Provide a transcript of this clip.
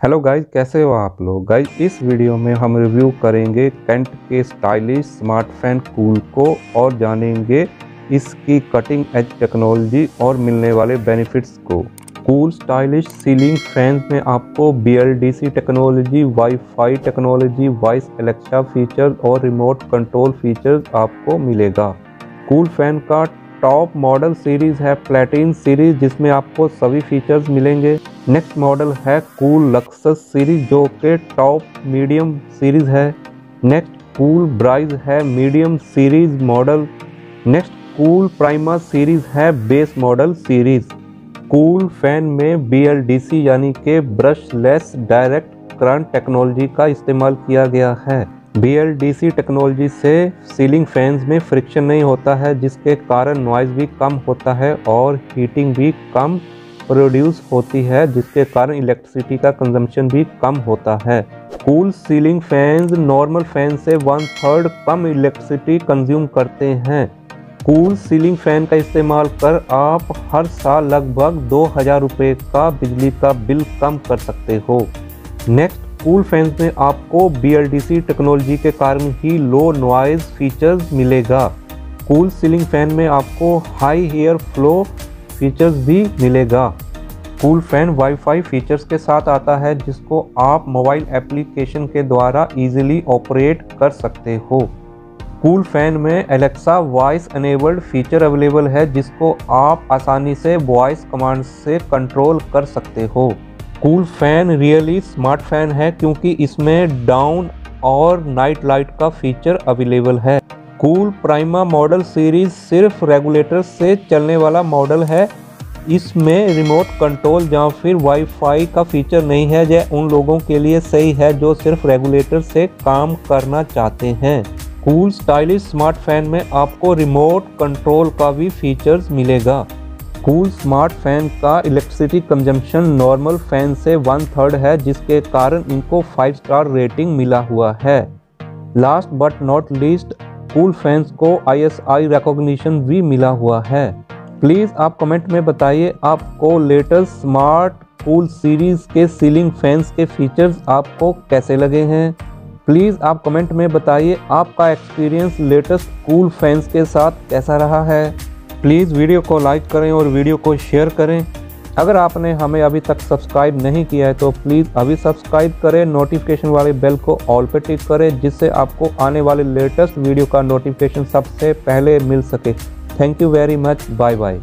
Hello guys कैसे हो आप लोग? गाइज़ इस वीडियो में हम रिव्यू करेंगे कैंट के स्टाइलिश स्मार्ट फ़ैन कूल को और जानेंगे इसकी कटिंग एज टेक्नोलॉजी और मिलने वाले बेनिफिट्स को। कूल स्टाइलिश सीलिंग फैंस में आपको BLDC technology wifi technology voice Alexa feature और रिमोट कंट्रोल फीचर्स आपको मिलेगा। कूल फ़ैन का टॉप मॉडल सीरीज़ है प्लेटिन सीरीज़ जिसमें आपको सभी फीचर्स मिलेंगे। नेक्स्ट मॉडल है कूल लक्सस सीरीज़, जो कि टॉप मीडियम सीरीज़ है। नेक्स्ट कूल ब्राइज है medium series model. Next Cool Prima series है base model series. Cool fan में बीएलडीसी यानी कि ब्रशलेस डायरेक्ट करंट टेक्नोलॉजी का इस्तेमाल किया गया है। बीएलडीसी टेक्नोलॉजी से सीलिंग फैंस में फ्रिक्शन नहीं होता है, जिसके कारण नॉइज़ भी कम होता है और हीटिंग भी कम प्रोड्यूस होती है, जिसके कारण इलेक्ट्रिसिटी का कंजम्पशन भी कम होता है। Cool ceiling fans normal fan से वन थर्ड कम इलेक्ट्रिसिटी कंज्यूम करते हैं। कूल सीलिंग फ़ैन का इस्तेमाल कर आप हर साल लगभग दो हज़ार रुपये का बिजली का बिल कम कर सकते हो। नेक्स्ट कूल फैंस में आपको BLDC टेक्नोलॉजी के कारण ही लो नॉइज़ फीचर्स मिलेगा। कूल सीलिंग फ़ैन में आपको हाई हेयर फ्लो फीचर्स भी मिलेगा। कूल फ़ैन वाईफाई फीचर्स के साथ आता है, जिसको आप मोबाइल एप्लीकेशन के द्वारा इजीली ऑपरेट कर सकते हो। कूल फ़ैन में Alexa voice enabled feature available है, जिसको आप आसानी से वॉइस कमांड से कंट्रोल कर सकते हो। Cool fan really smart fan है, क्योंकि इसमें डाउन और नाइट लाइट का फीचर अवेलेबल है। कूल प्राइमा मॉडल सीरीज़ सिर्फ़ रेगुलेटर से चलने वाला मॉडल है। इसमें रिमोट कंट्रोल या फिर वाईफाई का फीचर नहीं है, यह उन लोगों के लिए सही है जो सिर्फ़ रेगुलेटर से काम करना चाहते हैं। कूल स्टाइलिश स्मार्ट फ़ैन में आपको रिमोट कंट्रोल का भी फीचर्स मिलेगा। कूल स्मार्ट फ़ैन का इलेक्ट्रिसिटी कंजम्पशन नॉर्मल फ़ैन से वन थर्ड है, जिसके कारण इनको फाइव स्टार रेटिंग मिला हुआ है। Last but not least Cool fans को आईएसआई रिकॉग्निशन भी मिला हुआ है। प्लीज़ आप कमेंट में बताइए आपको लेटेस्ट स्मार्ट कूल सीरीज़ के सीलिंग फैंस के फीचर्स आपको कैसे लगे हैं। प्लीज़ आप कमेंट में बताइए आपका एक्सपीरियंस लेटेस्ट कूल फैंस के साथ कैसा रहा है। प्लीज़ वीडियो को लाइक करें और वीडियो को शेयर करें। अगर आपने हमें अभी तक सब्सक्राइब नहीं किया है तो प्लीज़ अभी सब्सक्राइब करें नोटिफिकेशन वाले बेल को ऑल पर टिक करें, जिससे आपको आने वाले लेटेस्ट वीडियो का नोटिफिकेशन सबसे पहले मिल सके। Thank you very much bye bye